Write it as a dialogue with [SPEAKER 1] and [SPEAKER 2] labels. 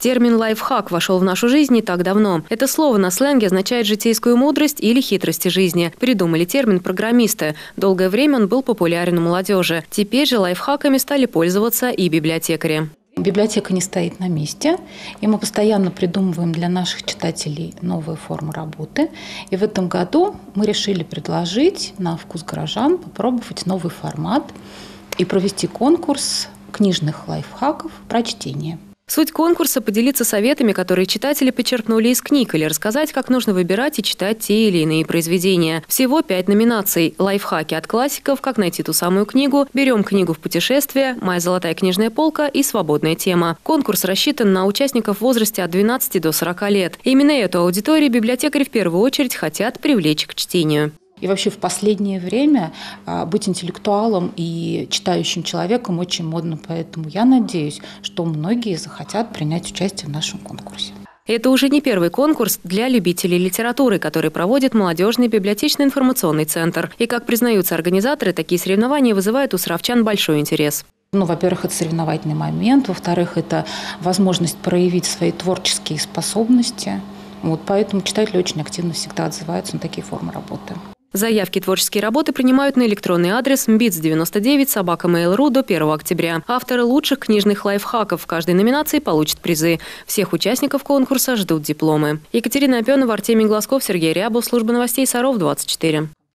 [SPEAKER 1] Термин «лайфхак» вошел в нашу жизнь не так давно. Это слово на сленге означает житейскую мудрость или хитрости жизни. Придумали термин программисты. Долгое время он был популярен у молодежи. Теперь же лайфхаками стали пользоваться и библиотекари.
[SPEAKER 2] Библиотека не стоит на месте, и мы постоянно придумываем для наших читателей новые формы работы. И в этом году мы решили предложить на вкус горожан попробовать новый формат и провести конкурс книжных лайфхаков про чтение.
[SPEAKER 1] Суть конкурса – поделиться советами, которые читатели подчеркнули из книг, или рассказать, как нужно выбирать и читать те или иные произведения. Всего пять номинаций. Лайфхаки от классиков, как найти ту самую книгу, берем книгу в путешествие, моя золотая книжная полка и свободная тема. Конкурс рассчитан на участников в возрасте от 12 до 40 лет. именно эту аудиторию библиотекари в первую очередь хотят привлечь к чтению.
[SPEAKER 2] И вообще в последнее время а, быть интеллектуалом и читающим человеком очень модно, поэтому я надеюсь, что многие захотят принять участие в нашем конкурсе.
[SPEAKER 1] Это уже не первый конкурс для любителей литературы, который проводит молодежный библиотечный информационный центр. И, как признаются организаторы, такие соревнования вызывают у саровчан большой интерес.
[SPEAKER 2] Ну, во-первых, это соревновательный момент, во-вторых, это возможность проявить свои творческие способности. Вот поэтому читатели очень активно всегда отзываются на такие формы работы.
[SPEAKER 1] Заявки творческие работы принимают на электронный адрес mbiz99 собака mail.ru до 1 октября. Авторы лучших книжных лайфхаков в каждой номинации получат призы. Всех участников конкурса ждут дипломы. Екатерина Опенова, Артемий Глазков, Сергей Рябов, служба новостей Саров, 24.